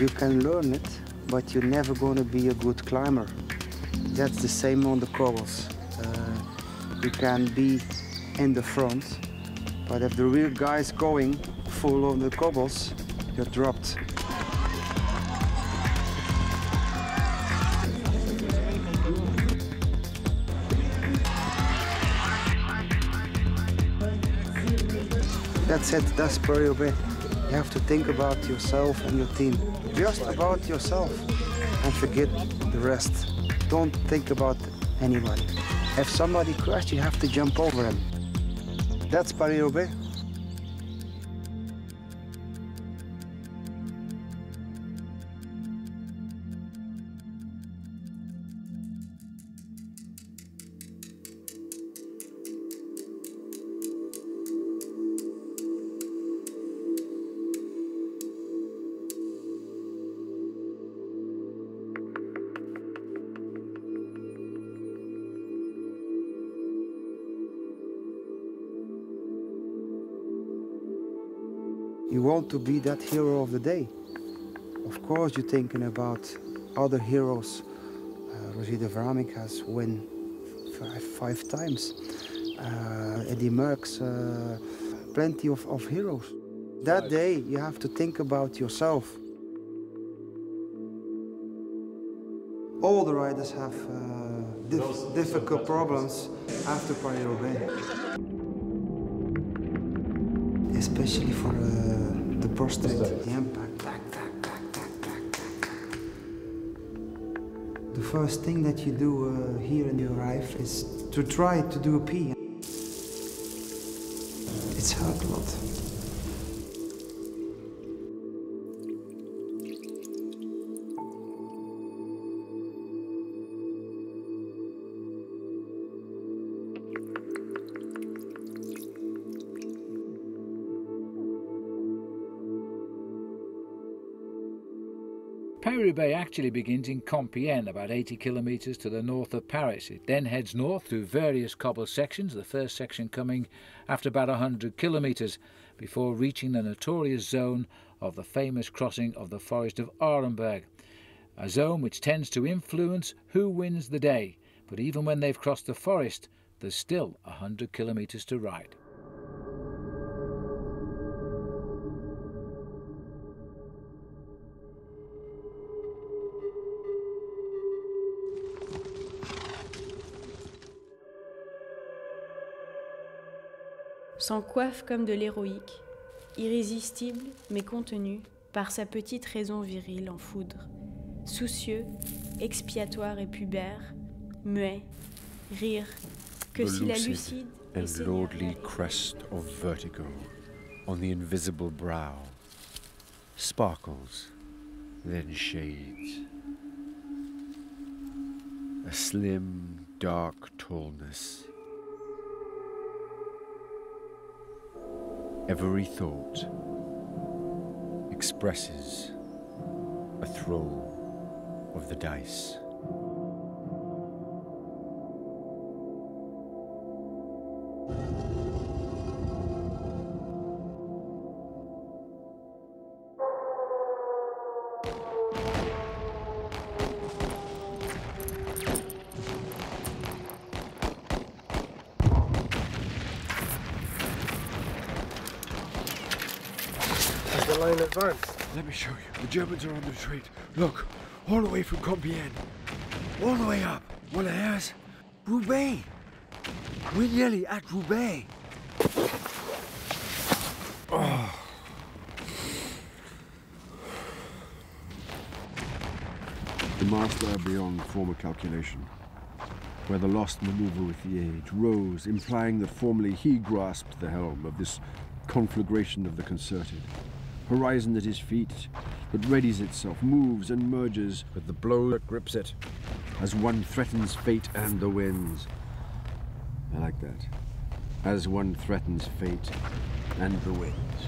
You can learn it, but you're never going to be a good climber. That's the same on the cobbles. Uh, you can be in the front, but if the rear guy is going full on the cobbles, you're dropped. That's it, that's Paris-Roubaix. You have to think about yourself and your team. Just about yourself and forget the rest. Don't think about anybody. If somebody crashed, you have to jump over him. That's Paris-Roubaix. Want to be that hero of the day. Of course, you're thinking about other heroes. Uh, De Vlaeminck has won five, five times. Uh, Eddie Merckx, uh, plenty of, of heroes. That day, you have to think about yourself. All the riders have uh, dif- difficult problems after Paris-Roubaix especially for uh, the prostate. The impact. The first thing that you do uh, here in your life is to try to do a pee. It's hurt a lot. Paris-Roubaix actually begins in Compiègne, about 80 kilometres to the north of Paris. It then heads north through various cobble sections, the first section coming after about 100 kilometres, before reaching the notorious zone of the famous crossing of the forest of Arenberg, a zone which tends to influence who wins the day. But even when they've crossed the forest, there's still 100 kilometres to ride. S'en coiffe comme de l'héroïque, irrésistible mais contenu par sa petite raison virile en foudre, soucieux, expiatoire et pubère, muet, rire, que si la lucide and lordly crest of vertigo on the invisible brow sparkles, then shades. A slim, dark tallness. Every thought expresses a throw of the dice. Has the line advanced? Let me show you. The Germans are on the retreat. Look, all the way from Compiègne. All the way up. Well, there's Roubaix. We're nearly at Roubaix. Oh. The master beyond former calculation, where the lost maneuver with the age rose, implying that formerly he grasped the helm of this conflagration of the concerted. Horizon at his feet, that readies itself, moves and merges with the blow that grips it, as one threatens fate and the winds. I like that. As one threatens fate and the winds.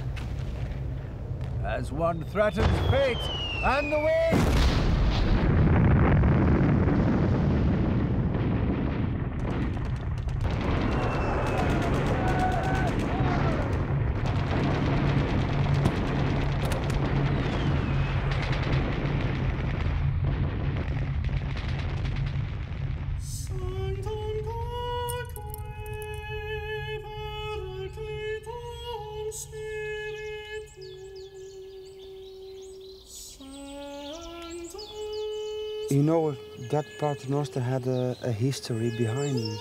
As one threatens fate and the wind. You know, that Paternoster had a, a history behind it.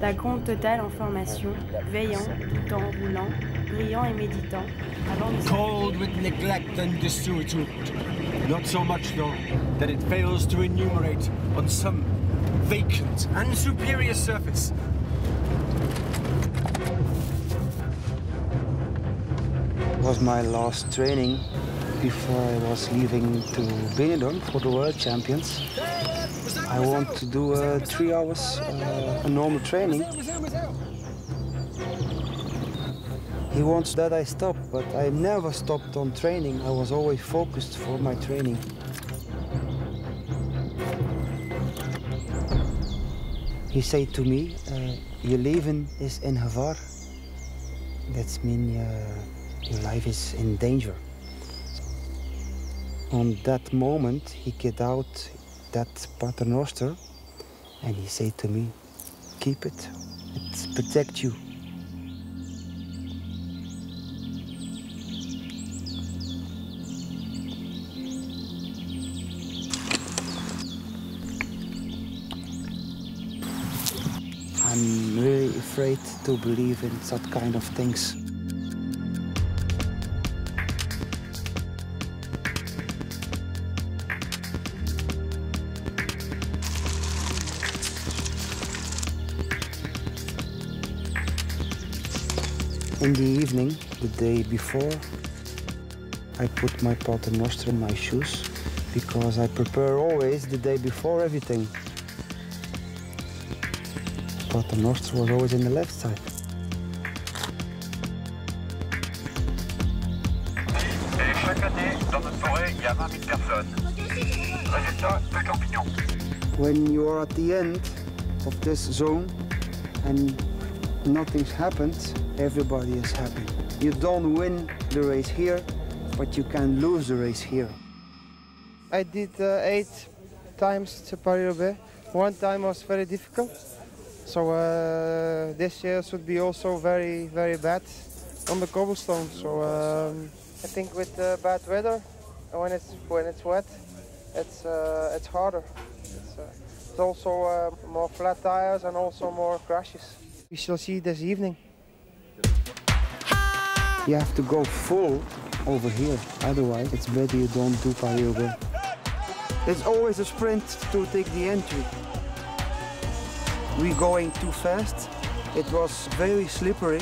Ta gronde totale en formation, veillant, tout en roulant, brillant et méditant, avant de Cold with neglect and desuetude. Not so much, though, that it fails to enumerate on some vacant and superior surface. Was my last training before I was leaving to Benidorm for the World Champions. I want to do uh, three hours uh, a normal training. He wants that I stop, but I never stopped on training. I was always focused for my training. He said to me, uh, "Your leven is in gevaar." That means uh, your life is in danger. On that moment, he get out that paternoster and he said to me, keep it, it protect you. I'm really afraid to believe in such kind of things. In the evening, the day before, I put my paternoster in my shoes because I prepare always the day before everything. Paternoster was always in the left side. Et chaque année, dans notre forêt, il y a 20 000 personnes. Résultat, peu de champignons. When you are at the end of this zone and nothing's happened, everybody is happy. You don't win the race here, but you can lose the race here. I did uh, eight times to Paris-Roubaix. One time was very difficult. So uh, this year should be also very, very bad on the cobblestone. So um, I think with uh, bad weather, when it's when it's wet, it's uh, it's harder. It's, uh, it's also uh, more flat tires and also more crashes. We shall see this evening. You have to go full over here, otherwise it's better you don't do Paris-Roubaix. It's always a sprint to take the entry. We going too fast. It was very slippery.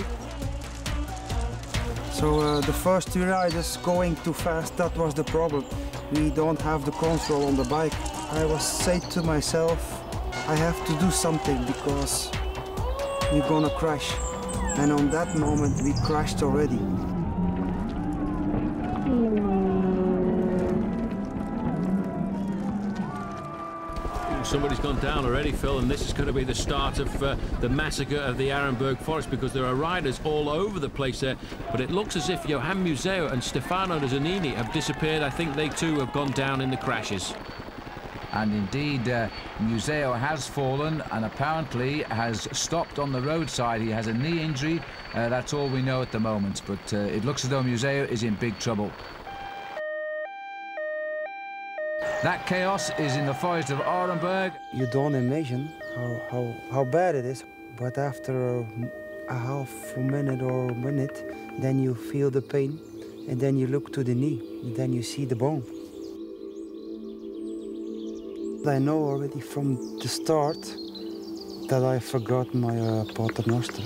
So uh, the first two riders going too fast, that was the problem. We don't have the control on the bike. I was saying to myself, I have to do something because we're gonna crash. And on that moment we crashed already. Somebody's gone down already, Phil, and this is going to be the start of uh, the massacre of the Arenberg Forest because there are riders all over the place there. But it looks as if Johan Museeuw and Stefano Zanini have disappeared. I think they too have gone down in the crashes. And indeed, uh, Museeuw has fallen and apparently has stopped on the roadside. He has a knee injury. Uh, that's all we know at the moment. But uh, it looks as though Museeuw is in big trouble. That chaos is in the forest of Arenberg. You don't imagine how, how, how bad it is, but after a, a half a minute or a minute, then you feel the pain, and then you look to the knee, and then you see the bone. I know already from the start that I forgot my uh, paternoster.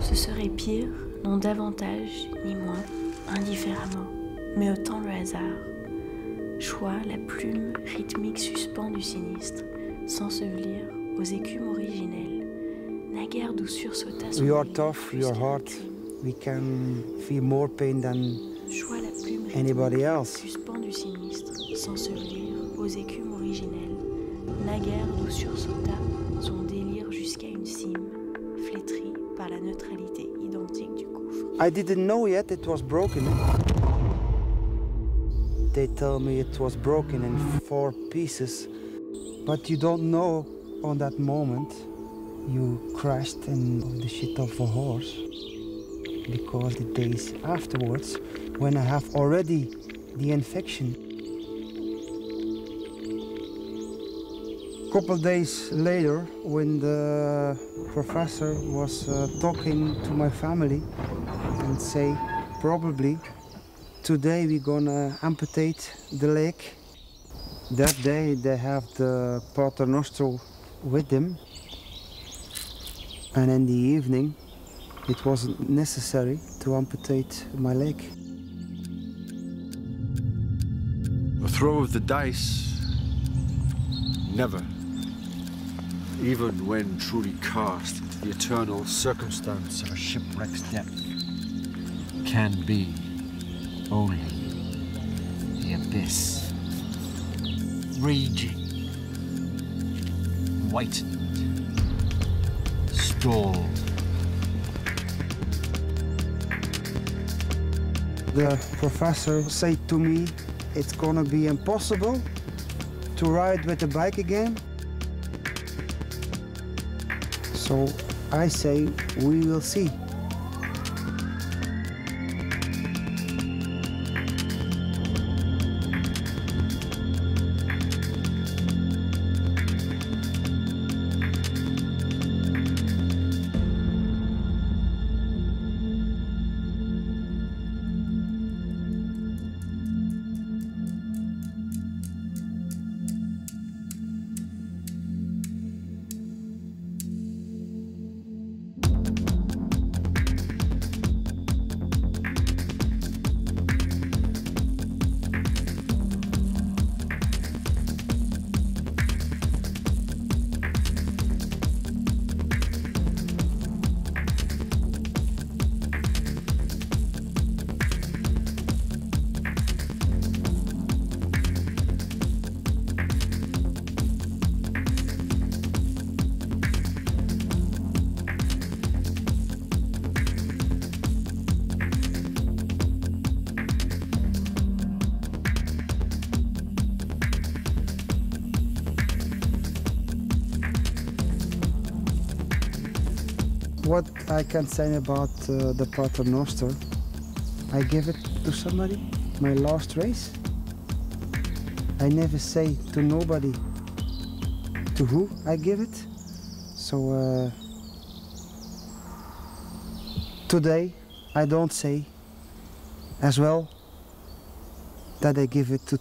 Ce serait pire, non davantage ni moins, indifféremment, mais autant le hasard. Choix, la plume rythmique suspend du sinistre, s'ensevelir aux écumes originelles. Naguère d'où sursauta son We are tough, we are hard. We can feel more pain than Choix la plume anybody else? suspend du sinistre, s'ensevelir aux écumes originelles. Naguère d'où sursauta son délire jusqu'à une cime, flétrie par la neutralité identique du gouffre. I didn't know yet it was broken. They tell me it was broken in four pieces, but you don't know on that moment you crashed in the shit of a horse because the days afterwards when I have already the infection. Couple days later when the professor was uh, talking to my family and say probably today we're gonna amputate the leg. That day they have the pater noster with them. And in the evening it wasn't necessary to amputate my leg A throw of the dice never even when truly cast the eternal circumstance of a shipwreck's depth, can be only the abyss. Raging, whitened, stalled. The professor said to me, it's gonna be impossible to ride with the bike again. So I say, we will see. What I can say about uh, the Pater Noster, I give it to somebody, my last race. I never say to nobody to who I give it. So uh, today I don't say as well that I give it to